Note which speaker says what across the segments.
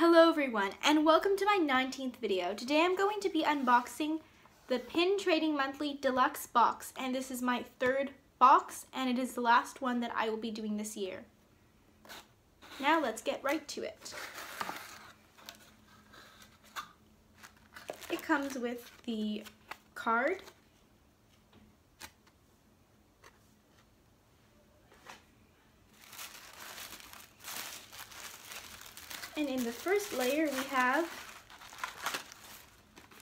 Speaker 1: Hello everyone and welcome to my 19th video. Today I'm going to be unboxing the Pin Trading Monthly Deluxe box and this is my third box and it is the last one that I will be doing this year. Now let's get right to it. It comes with the card And in the first layer we have,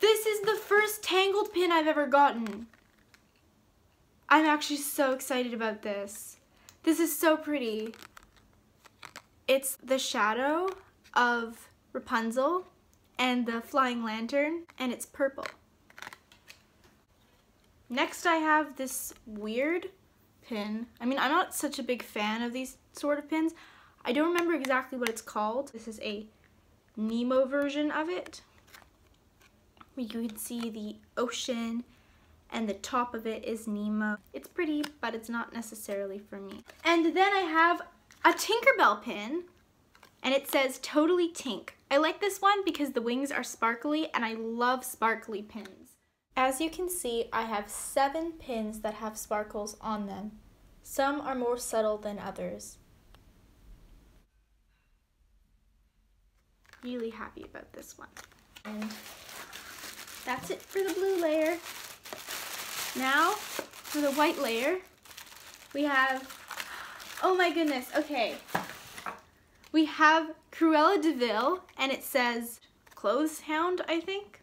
Speaker 1: this is the first tangled pin I've ever gotten. I'm actually so excited about this. This is so pretty. It's the shadow of Rapunzel and the flying lantern and it's purple. Next I have this weird pin. I mean, I'm not such a big fan of these sort of pins. I don't remember exactly what it's called. This is a Nemo version of it. You can see the ocean and the top of it is Nemo. It's pretty, but it's not necessarily for me. And then I have a Tinkerbell pin and it says Totally Tink. I like this one because the wings are sparkly and I love sparkly pins. As you can see, I have seven pins that have sparkles on them. Some are more subtle than others. Really happy about this one. And that's it for the blue layer. Now, for the white layer, we have, oh my goodness, okay. We have Cruella de and it says Clothes Hound, I think?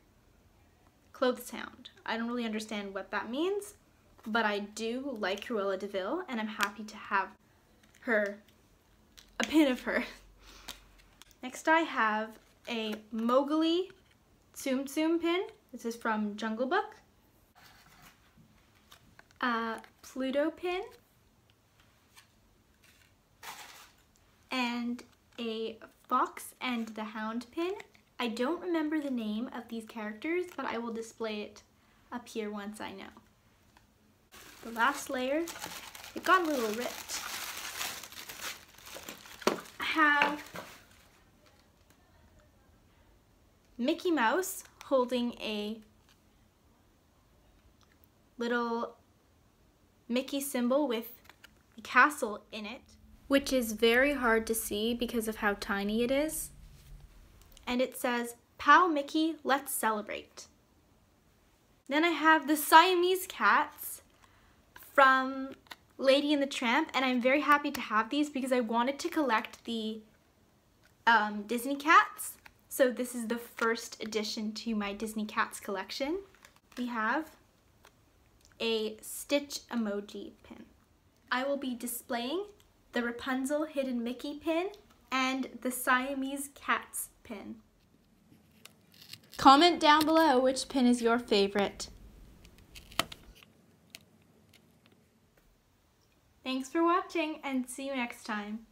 Speaker 1: Clothes Hound. I don't really understand what that means, but I do like Cruella de and I'm happy to have her, a pin of her. Next I have a Mowgli Tsum Tsum pin. This is from Jungle Book. A Pluto pin. And a Fox and the Hound pin. I don't remember the name of these characters, but I will display it up here once I know. The last layer, it got a little ripped. I have Mickey Mouse holding a little Mickey symbol with a castle in it, which is very hard to see because of how tiny it is. And it says, Pal Mickey, let's celebrate. Then I have the Siamese cats from Lady and the Tramp, and I'm very happy to have these because I wanted to collect the um, Disney cats so this is the first addition to my Disney Cats collection. We have a Stitch emoji pin. I will be displaying the Rapunzel Hidden Mickey pin and the Siamese Cats pin. Comment down below which pin is your favorite. Thanks for watching and see you next time.